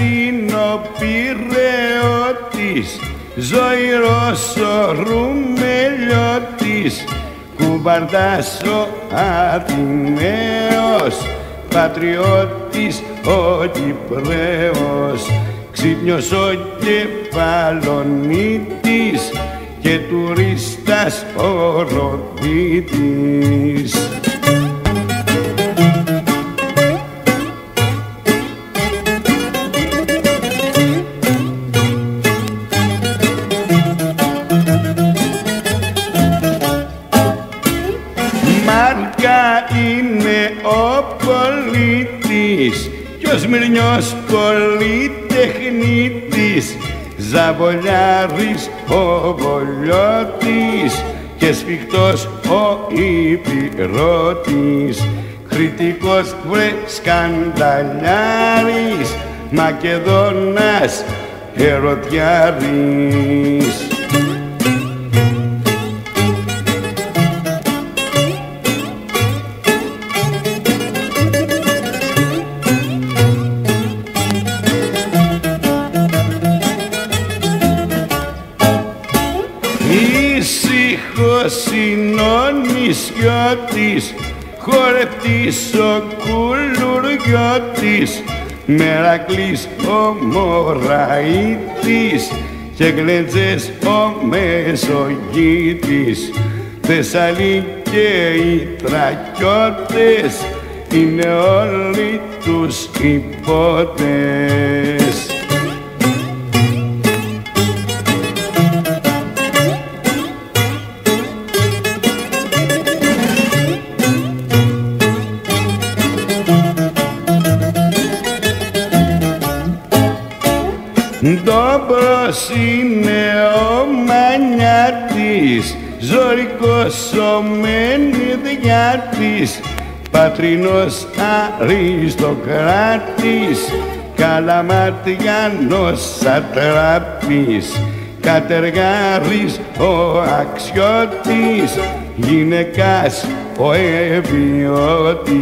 είναι ο πυρεώτης ζωηρός ο ρουμελιώτης κουβαρδάς ο Αθηναίος πατριώτης ο Κυπρέος ξύπνιος ο κεφαλονίτης και τουρίστας ο Ροδίτης. Είναι ο πολίτης. Κι ο Σμυρνιός πολυτεχνίτης Ζαβολιάρης ο Βολιώτης και σφιχτός ο Υπηρώτης. Κριτικός βρε σκανταλιάρης Μακεδόνας ερωτιάρης Ήσυχος είναι ο νησιώτης, χορευτής ο κουλουριώτης, Μερακλής ο Μωραΐτης και γλεντζές ο Μεσογείτης. Θεσσαλοί και οι Τρακιώτες είναι όλοι τους υπότες. Ντόμπρος είναι ο Μανιάτης, ζωρικός ο Μενιδιάτης, πατρινός αριστοκράτης, καλαματιανός ατράπης, κατεργάρης ο αξιώτης, γυναικάς ο ευιώτης.